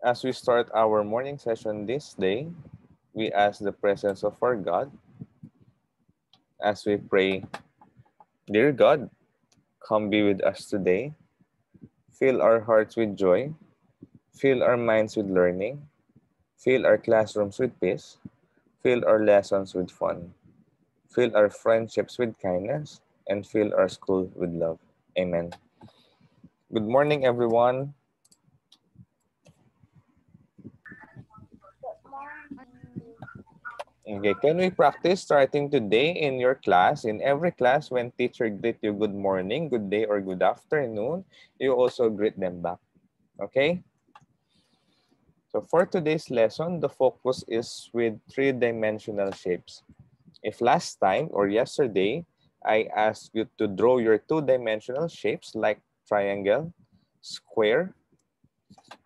As we start our morning session this day, we ask the presence of our God as we pray, Dear God, come be with us today. Fill our hearts with joy. Fill our minds with learning. Fill our classrooms with peace. Fill our lessons with fun. Fill our friendships with kindness. And fill our school with love. Amen. Good morning, everyone. Okay, can we practice starting today in your class? In every class, when teacher greet you good morning, good day, or good afternoon, you also greet them back. Okay? So for today's lesson, the focus is with three-dimensional shapes. If last time or yesterday, I asked you to draw your two-dimensional shapes like triangle, square,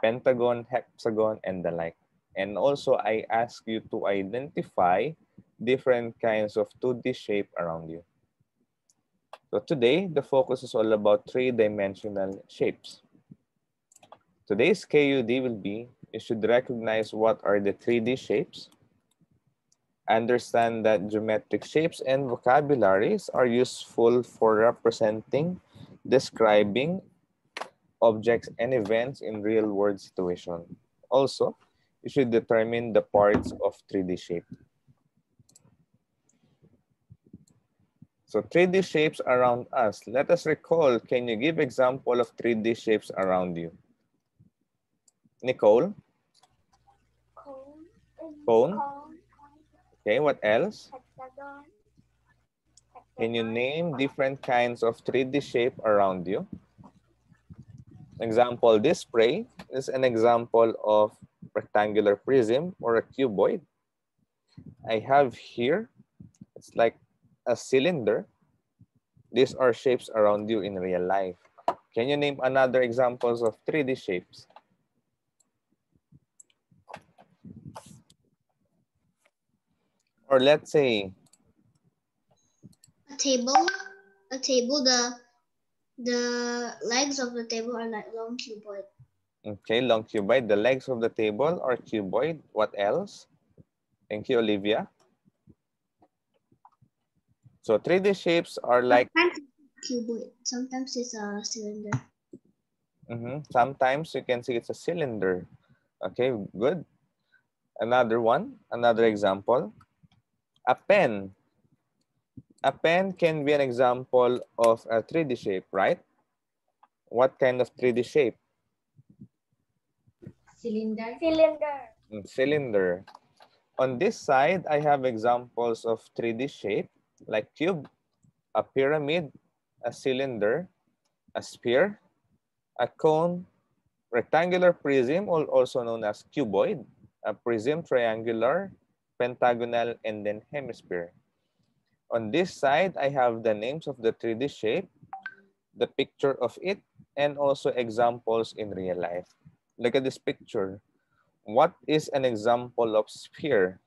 pentagon, hexagon, and the like. And also I ask you to identify different kinds of 2D shape around you. So today, the focus is all about three-dimensional shapes. Today's KUD will be, you should recognize what are the 3D shapes, understand that geometric shapes and vocabularies are useful for representing, describing objects and events in real world situation. Also, you should determine the parts of 3D shape. So 3D shapes around us. Let us recall, can you give example of 3D shapes around you? Nicole? Cone. Cone? Okay, what else? Hexagon. Can you name different kinds of 3D shape around you? Example, this spray is an example of rectangular prism or a cuboid. I have here, it's like a cylinder. These are shapes around you in real life. Can you name another examples of 3D shapes? Or let's say, A table. A table. The the legs of the table are like long cuboid. Okay, long cuboid, the legs of the table are cuboid. What else? Thank you, Olivia. So 3D shapes are like, Sometimes it's cuboid. Sometimes it's a cylinder. mhm, sometimes you can see it's a cylinder. Okay, good. Another one, another example. A pen. A pen can be an example of a 3D shape, right? What kind of 3D shape? Cylinder. Cylinder. Mm, Cylinder. On this side, I have examples of 3D shape like cube, a pyramid, a cylinder, a sphere, a cone, rectangular prism, al- also known as cuboid, a prism triangular, pentagonal, and then hemisphere. On this side, I have the names of the 3D shape, the picture of it, and also examples in real life. Look at this picture. What is an example of sphere?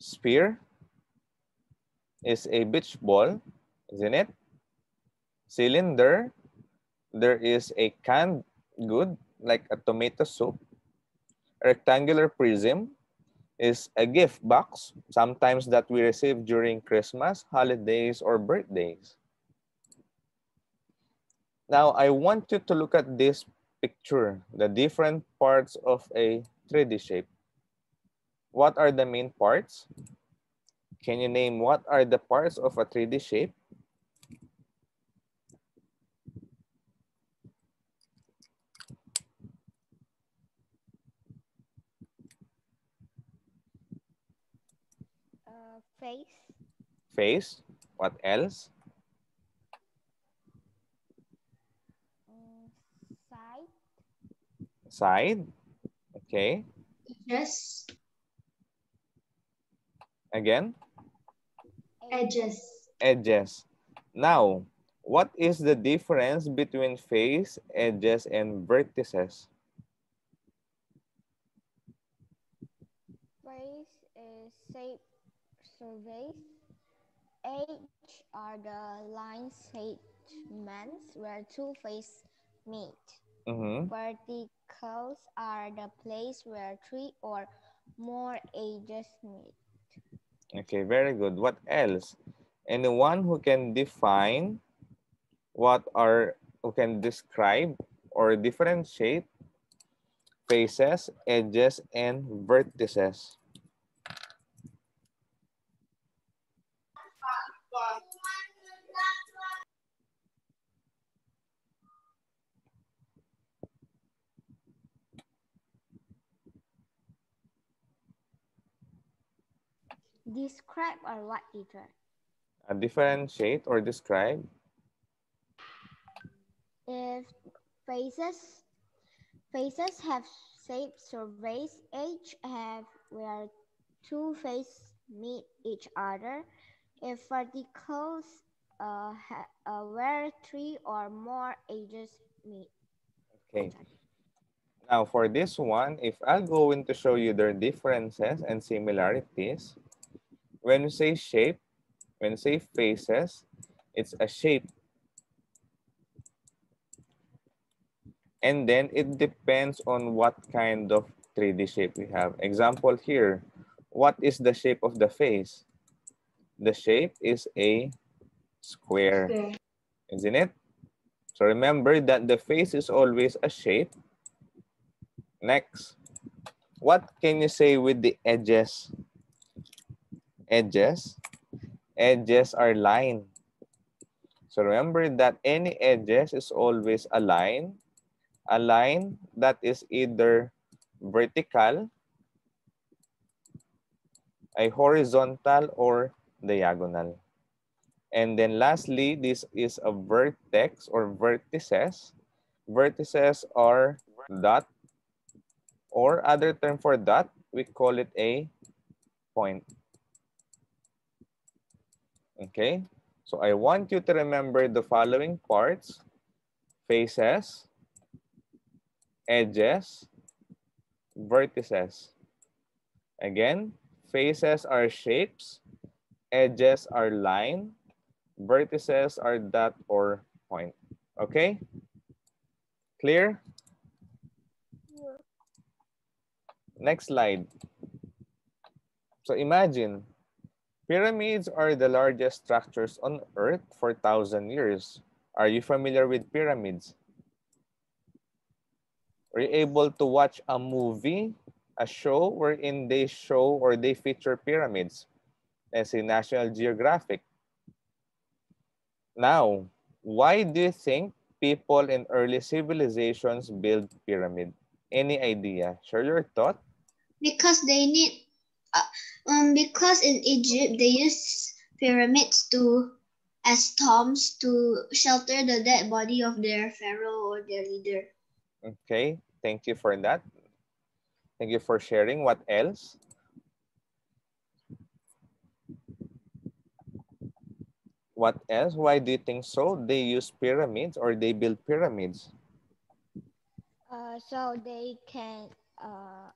Sphere is a beach ball, isn't it? Cylinder, there is a canned good like a tomato soup. Rectangular prism is a gift box, sometimes that we receive during Christmas, holidays, or birthdays. Now, I want you to look at this picture, the different parts of a 3D shape. What are the main parts? Can you name what are the parts of a 3D shape? Uh, face, Face. What else? mm, side, Side. Okay. Yes. Again, Edges. edges. Now, what is the difference between face, edges, and vertices? face is shape surveys. H are the line segments where two faces meet. Mhm. Verticals are the place where three or more edges meet. Okay, very good. What else? Anyone who can define what are, who can describe or differentiate faces, edges, and vertices? Describe or what teacher? Uh, differentiate or describe? If faces faces have shapes or surface edge have where two faces meet each other. If verticals uh, uh, where three or more edges meet. Okay. Now for this one, if I go going to show you their differences and similarities, when you say shape, when you say faces, it's a shape. And then it depends on what kind of 3D shape we have. Example here, what is the shape of the face? The shape is a square, Square. isn't it? So remember that the face is always a shape. Next, what can you say with the edges? Edges. Edges are line. So remember that any edges is always a line. A line that is either vertical, a horizontal, or diagonal. And then lastly, this is a vertex or vertices. Vertices are dot or other term for dot, we call it a point. Okay, so I want you to remember the following parts. Faces, edges, vertices. Again, faces are shapes, edges are line, vertices are dot or point. Okay? Clear? Next slide. So imagine, pyramids are the largest structures on Earth for thousand years. Are you familiar with pyramids? Were you able to watch a movie, a show wherein they show or they feature pyramids? Let's say National Geographic. Now, why do you think people in early civilizations build pyramid? Any idea? Share your thought. Because they need, uh, um, because in Egypt they use pyramids to as tombs to shelter the dead body of their pharaoh or their leader. Okay, thank you for that. Thank you for sharing. What else? What else? Why do you think so? They use pyramids or they build pyramids? Uh, so they can uh,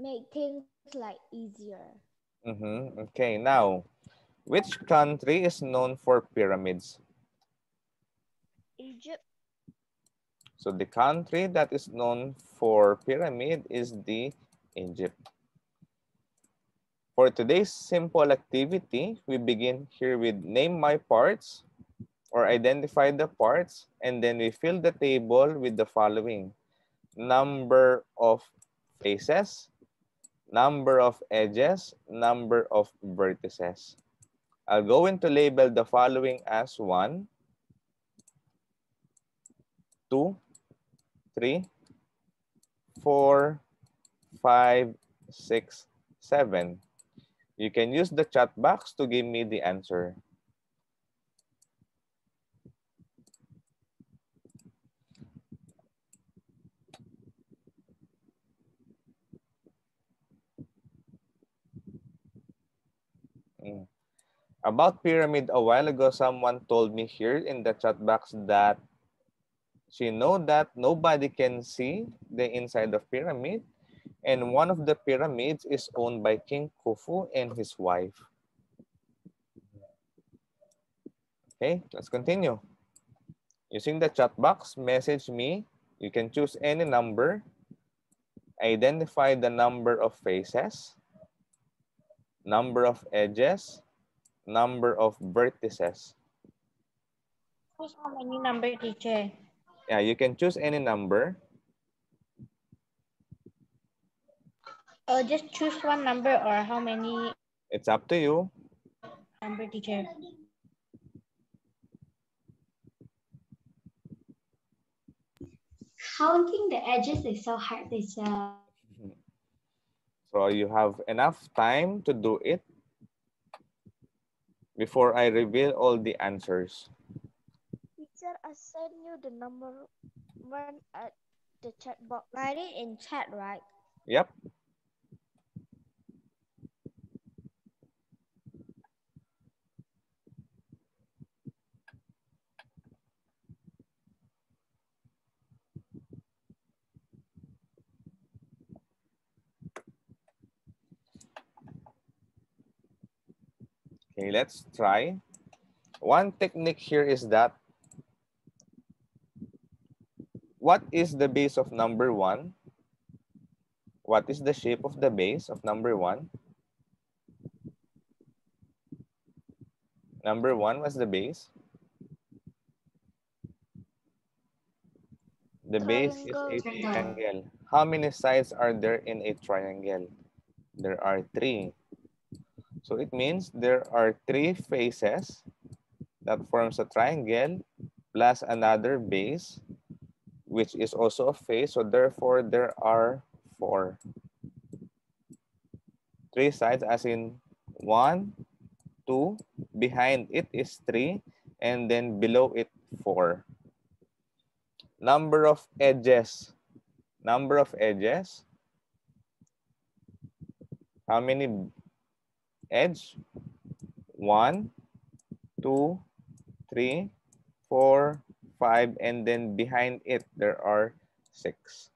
make things like easier. Mhm, Okay, now, which country is known for pyramids? Egypt. So the country that is known for pyramid is the Egypt. For today's simple activity, we begin here with name my parts or identify the parts, and then we fill the table with the following. Number of faces, number of edges, number of vertices. I'll go into label the following as one, two, three, four, five, six, seven. You can use the chat box to give me the answer. About pyramid, a while ago, someone told me here in the chat box that she know that nobody can see the inside of pyramid and one of the pyramids is owned by King Khufu and his wife. Okay, let's continue. Using the chat box, message me. You can choose any number. Identify the number of faces, number of edges, number of vertices. Choose how many number, teacher? Yeah, you can choose any number. Uh, just choose one number or how many It's up to you. number, teacher? Counting the edges is so hard. It's uh, So you have enough time to do it before I reveal all the answers. Teacher, I sent you the number one at the chat box. Write it in chat, right? Yep. Okay, let's try. One technique here is that what is the base of number one? What is the shape of the base of number one? Number one was the base. The base is a Triangle. triangle. How many sides are there in a triangle? There are three. So it means there are three faces that forms a triangle plus another base, which is also a face. So therefore, there are four. Three sides as in one, two, behind it is three, and then below it, four. Number of edges. Number of edges. How many edge? One, two, three, four, five, and then behind it, there are six.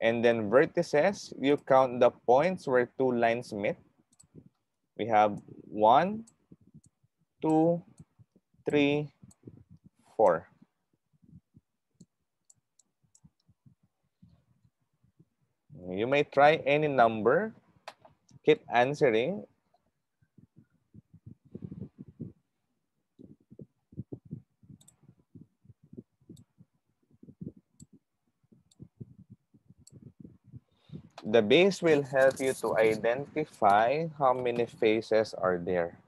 And then vertices, you count the points where two lines meet. We have one, two, three, four. You may try any number. Keep answering. The base will help you to identify how many faces are there.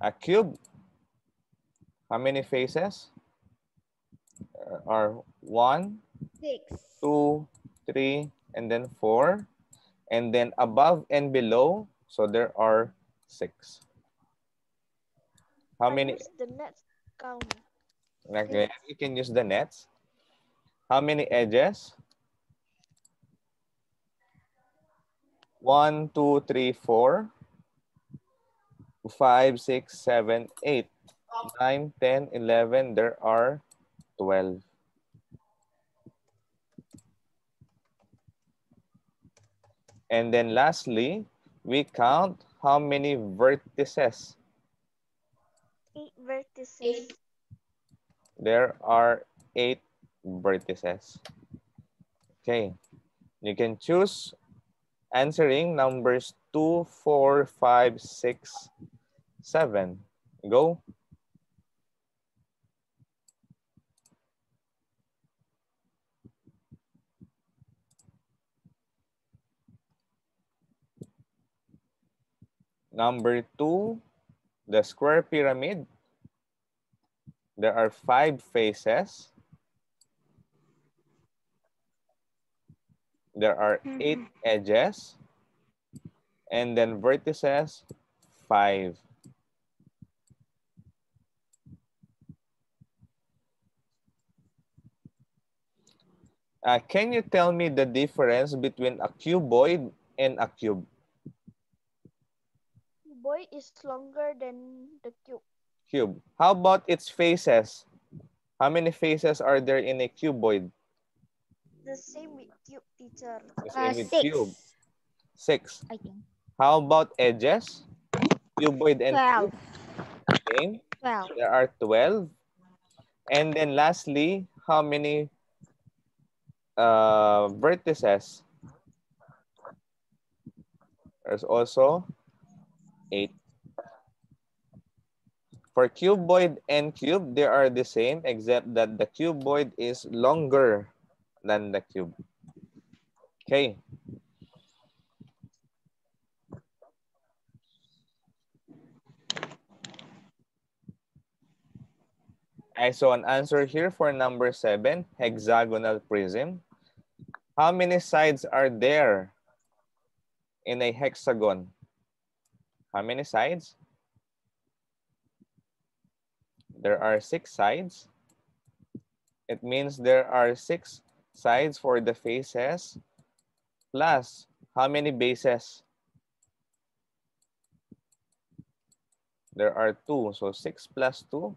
A cube, how many faces? Are one, Six. two, three, and then four. And then above and below, so there are six. How I many? the next count. Okay, you can use the nets. How many edges? One, two, three, four, five, six, seven, eight, nine, ten, eleven. There are 12. And then lastly, we count how many vertices. Eight vertices. There are eight vertices. Okay, you can choose answering numbers two, four, five, six, seven. Go. Number two, the square pyramid. There are five faces. There are eight edges. And then vertices, five. Uh, can you tell me the difference between a cuboid and a cube? Boy is longer than the cube. Cube. How about its faces? How many faces are there in a cuboid? The same with cube, teacher. The Uh, same with six. cube. Six. I think. How about edges? Cuboid and Twelve. cube. Same. Twelve. There are 12. And then lastly, how many uh, vertices? There's also 8. For cuboid and cube, they are the same except that the cuboid is longer than the cube. Okay. I saw an answer here for number seven, hexagonal prism. How many sides are there in a hexagon? How many sides? There are six sides. It means there are six sides for the faces plus how many bases? There are two. So six plus two,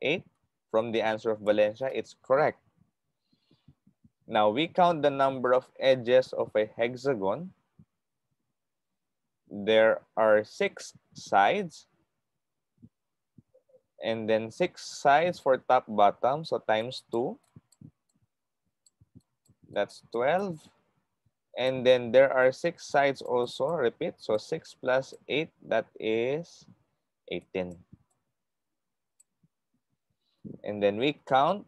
eight. From the answer of Valencia, it's correct. Now we count the number of edges of a hexagon. There are six sides and then six sides for top bottom so times 2 that's 12 and then there are six sides also repeat so 6 plus 8 that is 18 and then we count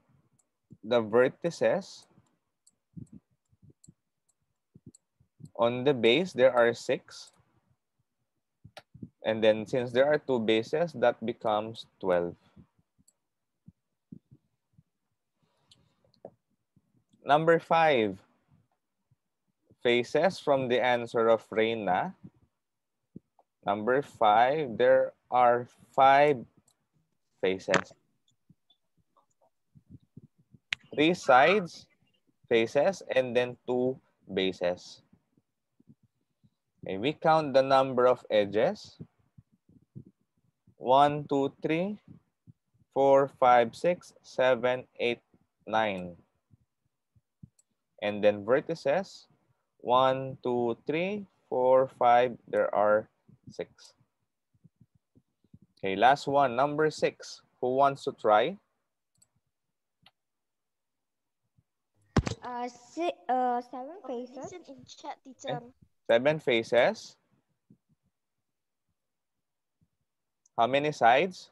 the vertices. On the base there are six and then since there are two bases, that becomes 12. Number five, faces from the answer of Reina. Number five, there are five faces. Three sides, faces, and then two bases. Okay, we count the number of edges. One, two, three, four, five, six, seven, eight, nine. And then vertices, one, two, three, four, five, there are six. Okay, last one, number six. Who wants to try? Uh, si uh, seven faces. in chat, teacher. Seven faces. How many sides?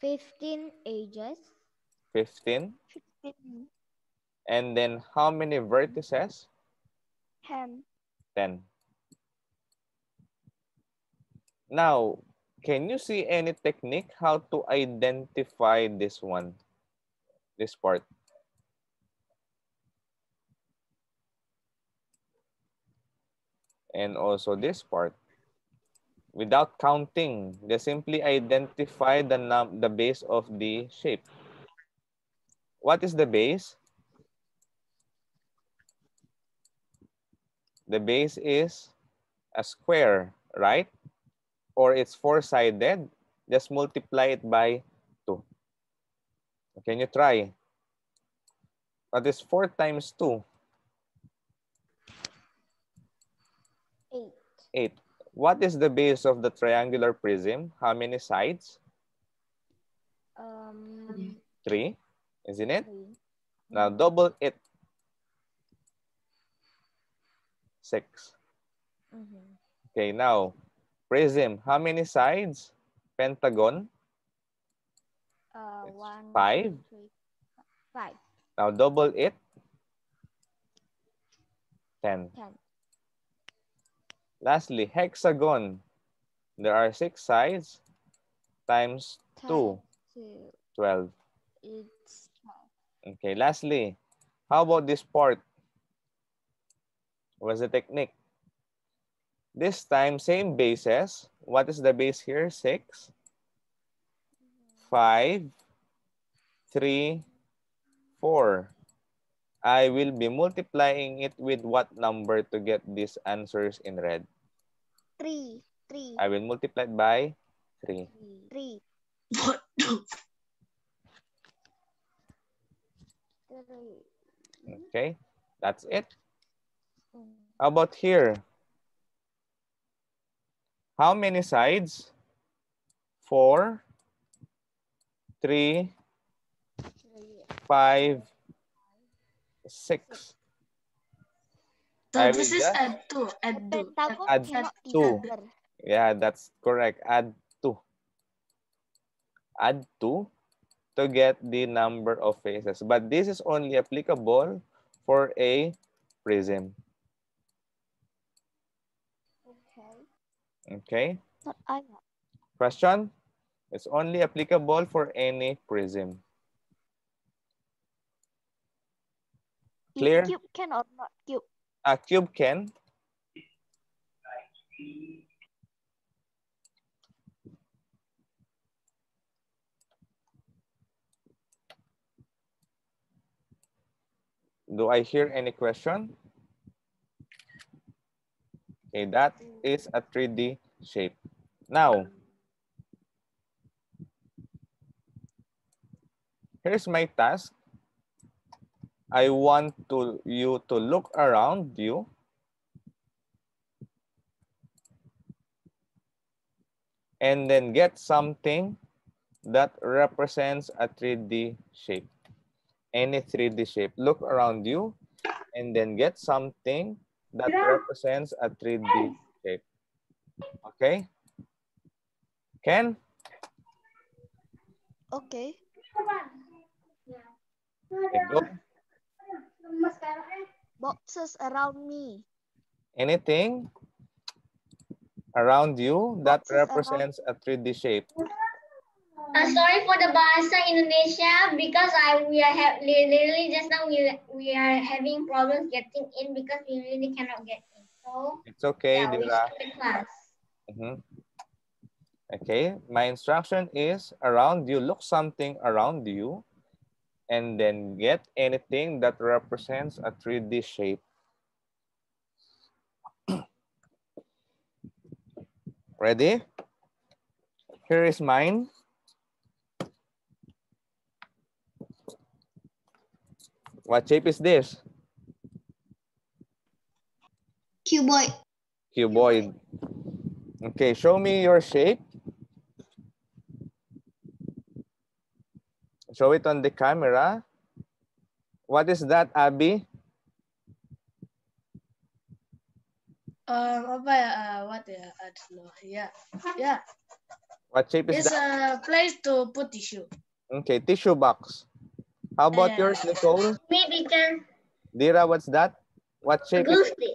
Fifteen edges. 15. 15. And then how many vertices? 10. 10. Now, can you see any technique how to identify this one, this part? And also this part. Without counting, they simply identify the, num the base of the shape. What is the base? The base is a square, right? Or it's four-sided, just multiply it by 2. Can you try? What is 4 times 2? Eight. 8. What is the base of the triangular prism? How many sides? Um, 3, isn't it? three. Now double it. 6. Mhm. Okay, now prism. How many sides? Pentagon. Uh, one, five. three, five, Now double it. 10. ten. Lastly, hexagon. There are six sides times Ten, 2, two, 12. it's twelve. Okay, lastly, how about this part? What's the technique? This time, same bases. What is the base here? 6, 5, 3, 4. I will be multiplying it with what number to get these answers in red? Three, three, I will multiply it by 3. three. Okay, that's it. How about here? How many sides? Four, three, five, six. So I this is just- add two, add two. Pentagon Add two. Yeah, that's correct. Add two. Add two to get the number of faces. But this is only applicable for a prism. Okay. Okay. Not I. Question? It's only applicable for any prism. Clear? Cube can or not cube. A cube can. Do I hear any question? Okay, that is a 3D shape. Now, here's my task. I want to you to look around you. And then get something that represents a 3D shape. Any 3D shape. Look around you and then get something that represents a 3D shape. Okay? Ken? Okay. Okay, go. Boxes around me. Anything around you that Boxes around- represents a 3D shape. Uh, sorry for the bahasa Indonesia because I we are have literally just now we we are having problems getting in because we really cannot get in. So It's okay, yeah, we Dira. skip the class. Mhm. Okay, my instruction is around you, look something around you, and then get anything that represents a 3D shape. Ready? Here is mine. What shape is this? Cuboid. Cuboid. Okay, show me your shape. Show it on the camera. What is that, Abby? Um, apa ya? Uh, what ya? Aduh, yeah, yeah. What shape is It's that? It's a place to put tissue. Okay, tissue box. How about Yeah. yours, Nicole? Me teacher, Dira, what's that? What a shape glue is stick,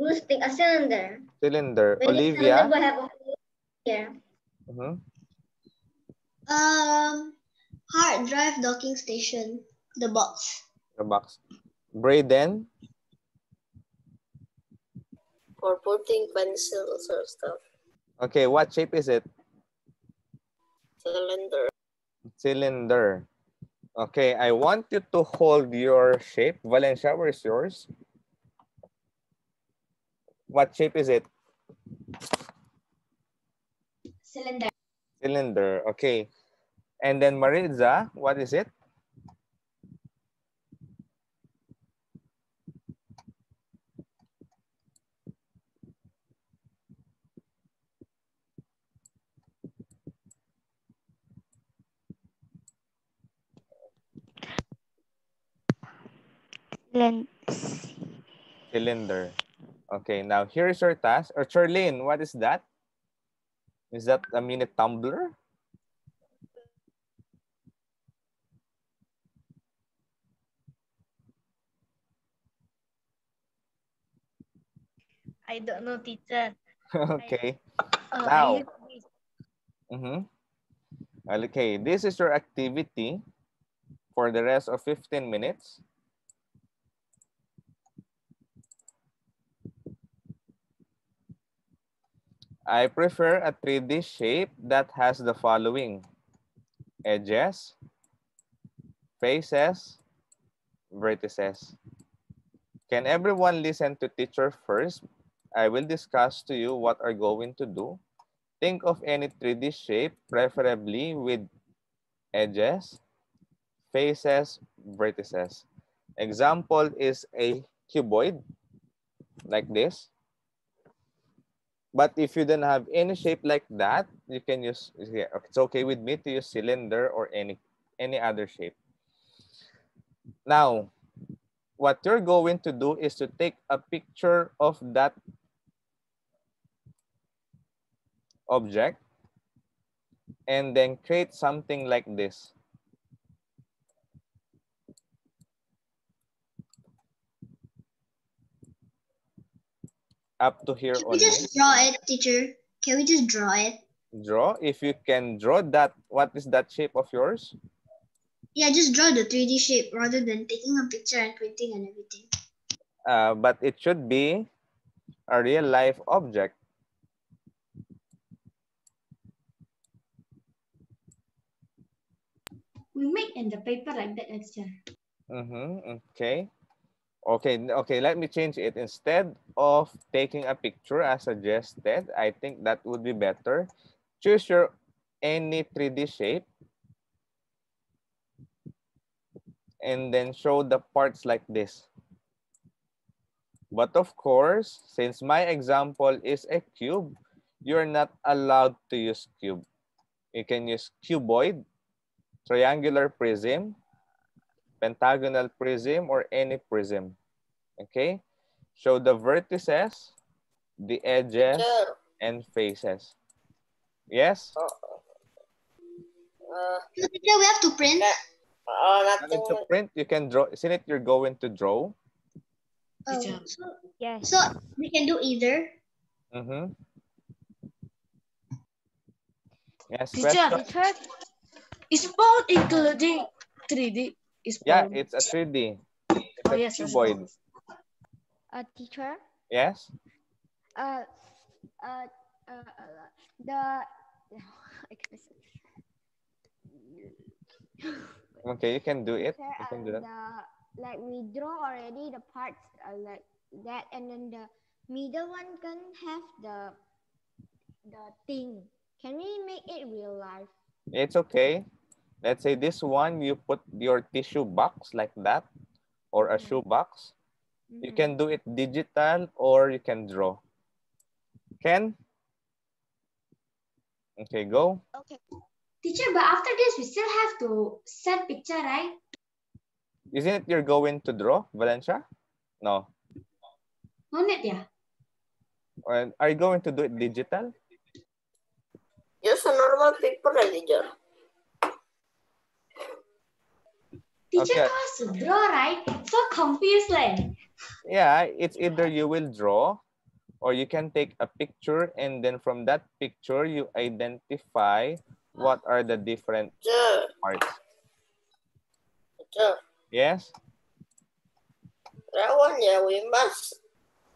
glue stick, a cylinder. cylinder? When Olivia? cylinder, we have a here. Mhm. Um, hard drive docking station. The box. The box. Brayden? for putting pencils or stuff. Okay, what shape is it? Cylinder. Cylinder. Okay, I want you to hold your shape. Valencia, where is yours? What shape is it? Cylinder. Cylinder. Okay. And then Maritza, what is it? Cylinder. Okay, now here is your task. Or Charlene, what is that? Is that a mini tumbler? I don't know, teacher. okay. Uh, Now. I use. Mm-hmm. Okay, this is your activity for the rest of 15 minutes. I prefer a 3D shape that has the following. Edges, faces, vertices. Can everyone listen to teacher first? I will discuss to you what are going to do. Think of any 3D shape, preferably with edges, faces, vertices. Example is a cuboid like this. But if you don't have any shape like that, you can use, it's okay with me to use cylinder or any, any other shape. Now, what you're going to do is to take a picture of that object and then create something like this. Up to here Can we only. just draw it, teacher? Can we just draw it? Draw. If you can draw that, what is that shape of yours? Yeah, just draw the 3D shape rather than taking a picture and printing and everything. Uh, but it should be a real life object. We make in the paper like that, teacher. Mm-hmm. Okay. Okay. Okay. Let me change it. Instead of taking a picture as suggested, I think that would be better. Choose your any 3D shape and then show the parts like this. But of course, since my example is a cube, you're not allowed to use cube. You can use cuboid, triangular prism, pentagonal prism, or any prism. Okay? Show the vertices, the edges, Teacher, and faces. Yes? uh, So, teacher, we have to print. uh, Nothing nothing. to print, you can draw. Isn't it you're going to draw? Oh, so, Yes. so we can do either. Mm-hmm. Yes, Teacher. question? Teacher, Is both including 3D? Is Yeah, both- it's a 3D. It's Oh, a yes, yes, cuboid. yes. uh, teacher, Yes? uh, uh, uh, uh, the, I. Okay, you can do it. Teacher, You can uh, do that. the, like we draw already the parts uh, like that, and then the middle one can have the, the thing. Can we make it real life? It's okay. Let's say this one, you put your tissue box like that or a Mhm. shoe box. You Mhm. can do it digital or you can draw. Can? Okay, go. Okay. Teacher, but after this, we still have to send picture, right? Isn't it you're going to draw, Valencia? No. No need, yeah. Or Are you going to do it digital? Just a normal paper, lah, teacher. Teacher Okay. told us to draw, right? So confused, like. Yeah, it's either you will draw or you can take a picture and then from that picture you identify what are the different Teacher, parts. teacher. Yes? That one, yeah, we must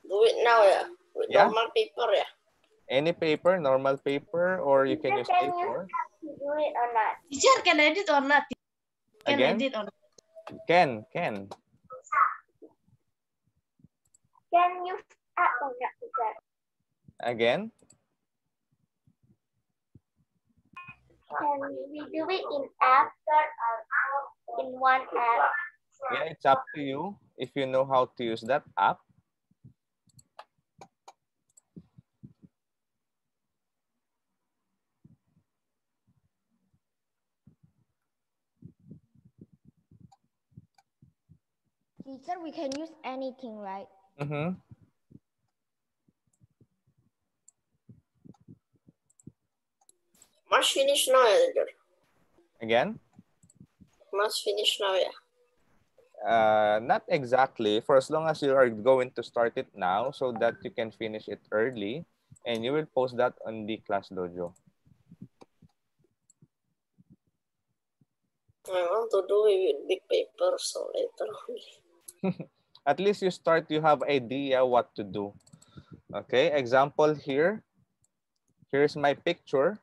do it now, yeah. With Yeah. normal paper, yeah. Any paper, normal paper, or you can use Can you- Do it or not? Teacher can edit or not? Can Again? edit or not? Can, can. Can you app or not, teacher? Again? Can we do it in app or in one app? Yeah, it's up to you if you know how to use that app. Teacher, we can use anything, right? Mm-hmm. Must finish now, yeah, teacher. Again? Must finish now, yeah. Uh, not exactly. For as long as you are going to start it now so that you can finish it early and you will post that on the class dojo. I want to do it with big paper, so later on. At least you start, you have idea what to do. Okay, example here. Here's my picture.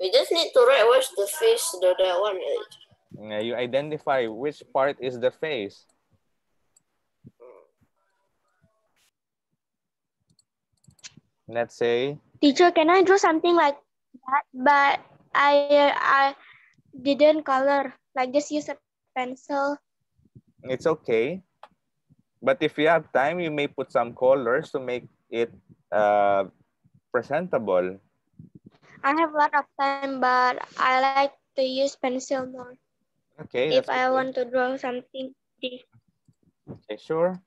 We just need to write where's the face, the that one. yeah. You identify which part is the face. Let's say, Teacher, can I draw something like that? But I I didn't color. Like just use a pencil. It's okay. But if you have time, you may put some colors to make it uh, presentable. I have a lot of time, but I like to use pencil more. Okay. if I okay. want to draw something. Okay, sure.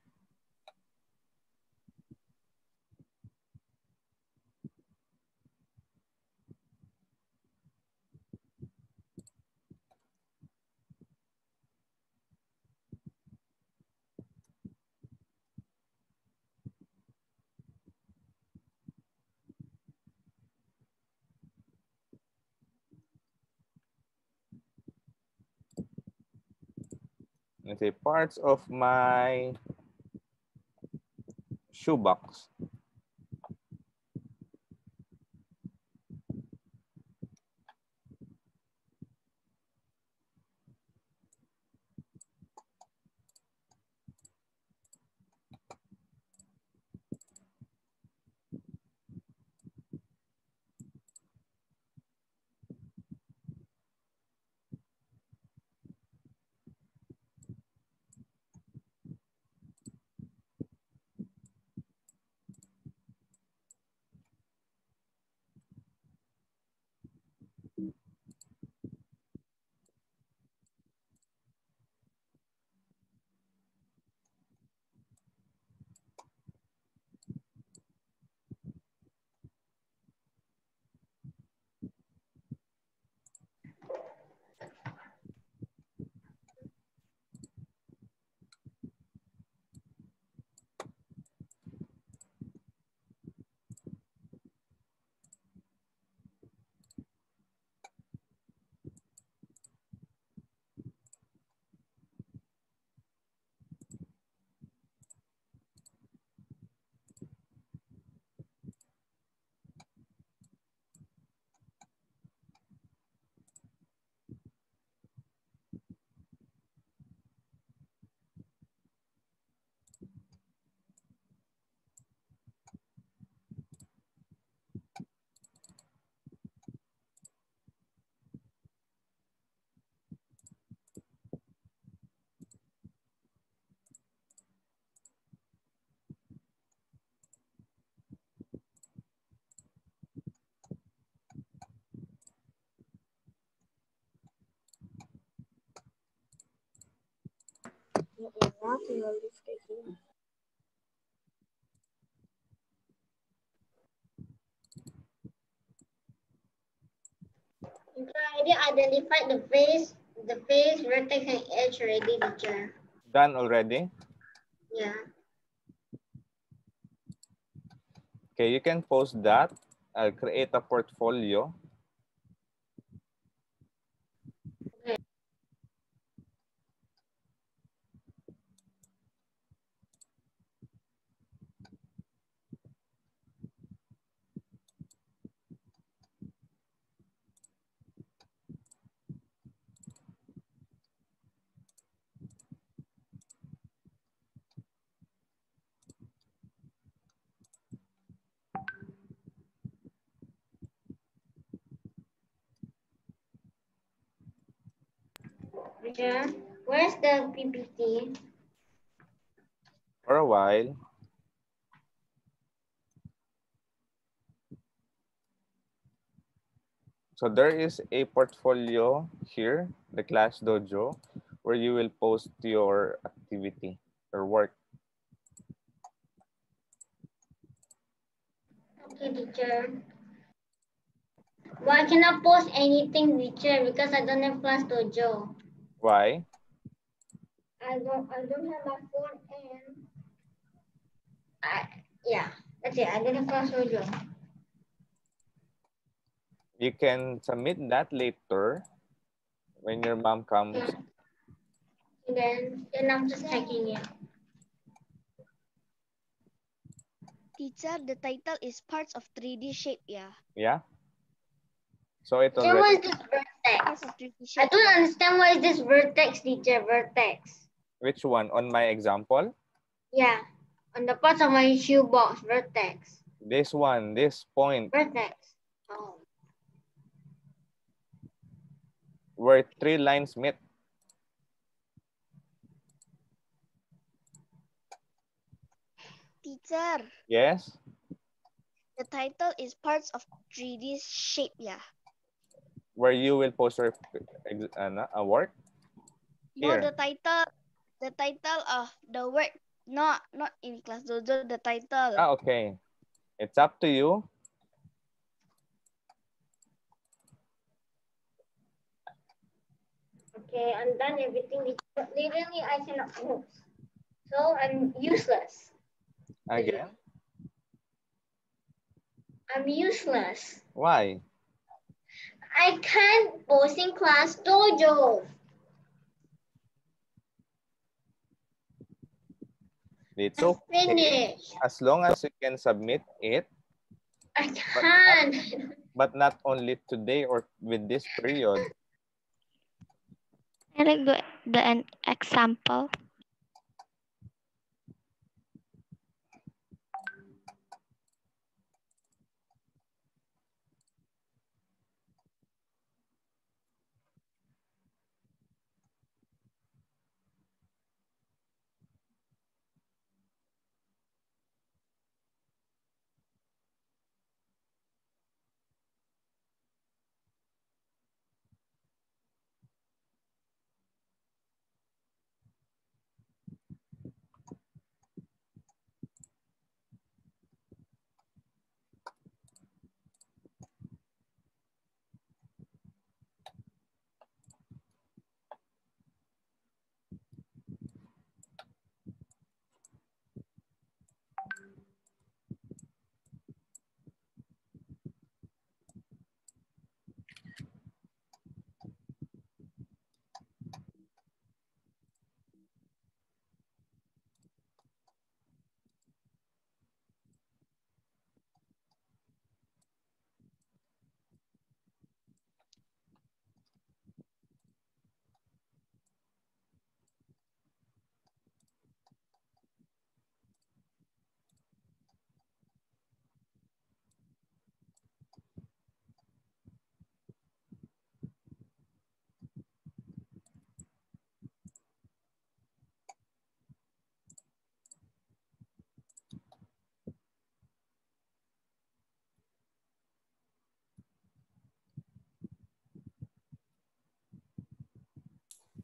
Let's say parts of my shoebox. You already identified the face, the face, vertex, and edge already, teacher. Done already? Yeah. Okay, you can post that. I'll create a portfolio. Teacher, where's the PPT? for a while. So there is a portfolio here, the class dojo, where you will post your activity or work. Okay, teacher. But I cannot post anything, teacher, because I don't have class dojo. Why? I don't I don't have my phone and I yeah, that's it. I have class dojo. You can submit that later when your mom comes. And then then I'm just checking it. Teacher, the title is parts of 3D shape, yeah. Yeah? So it already, this vertex. I don't understand why is this vertex, teacher, vertex. Which one? On my example? Yeah, on the part of my shoebox, vertex. This one, this point. Vertex. Oh. Where three lines meet. Teacher. Yes? The title is parts of 3D shape, yeah. Where you will post your ex- ano, a work? No, the title, the title of the work, not not in class dojo, the title. Ah, okay. It's up to you. Okay, I'm done everything. But literally, I cannot move. So I'm useless. Again. I'm useless. Why? I can't post in class dojo. It's I'm okay. finished. As long as you can submit it, I can't. but not only today or with this period. I like the the an example.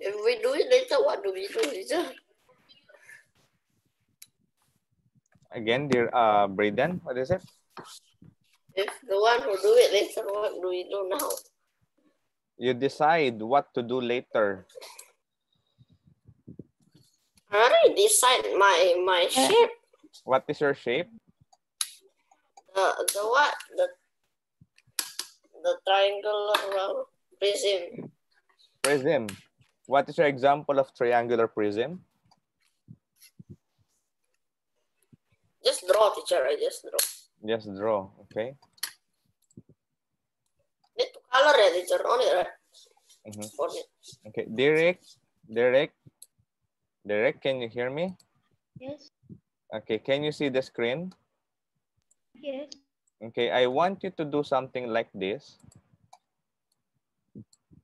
If we do it later, what do we do, teacher? Again, dear uh, Braden, what is it? If the one who do it later, what do we do now? You decide what to do later. I already decide my my shape. What is your shape? The the what the the triangular prism. Prism. What is your example of triangular prism? Just draw, teacher. I just draw. Just draw, okay? Need to color it, teacher. On it, right? On it. Okay, Derek, Derek, Derek, can you hear me? Yes, Okay, can you see the screen? yes. Okay, I want you to do something like this.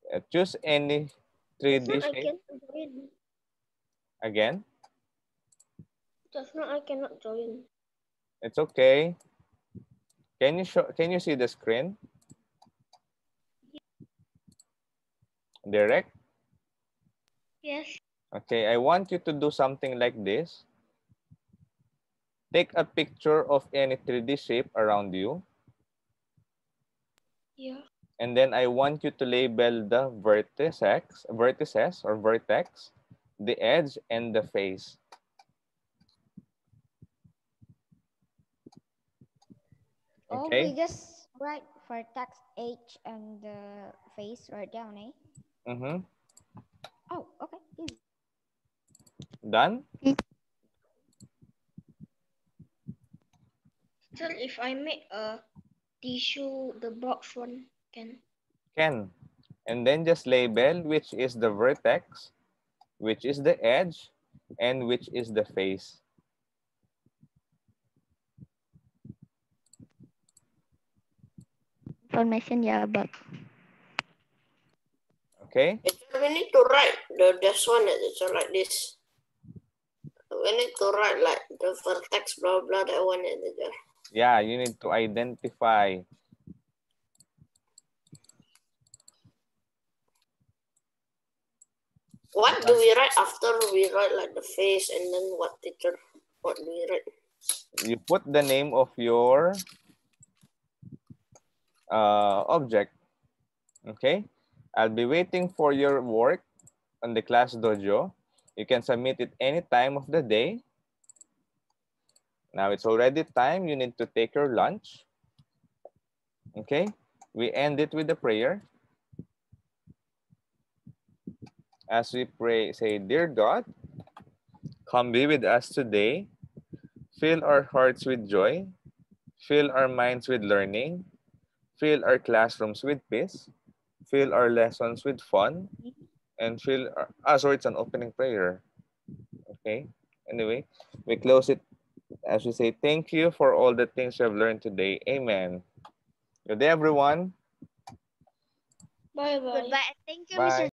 Uh, choose any 3D Just I shape. join. Again, Just now I cannot join. it's okay. Can you show, can you see the screen? Derek? Yes. Okay, I want you to do something like this. Take a picture of any 3D shape around you. Yeah. And then I want you to label the vertices, vertices or vertex, the edge, and the face. Okay. Oh, Okay. we just write for text edge and the face right down, eh? Mm-hmm. Oh, okay. easy. Done? Still, if I make a tissue, the box one can. Can. And then just label which is the vertex, which is the edge, and which is the face. Information yeah about Okay? We need to write the this one, teacher, like this. We need to write like the vertex, blah, blah, that one. ya, teacher. Yeah, you need to identify. What do we write after we write like the face and then what teacher? What do we write? You put the name of your uh, object. Okay. I'll be waiting for your work on the class dojo. You can submit it any time of the day. Now it's already time. You need to take your lunch. Okay. We end it with a prayer. As we pray, say, Dear God, come be with us today. Fill our hearts with joy. Fill our minds with learning. Fill our classrooms with peace. Fill our lessons with fun. And fill our, ah, sorry, it's an opening prayer. Okay. Anyway, we close it as we say, thank you for all the things you have learned today. Amen. Good day, everyone. Bye bye. Goodbye. Thank you, Bye. Mr.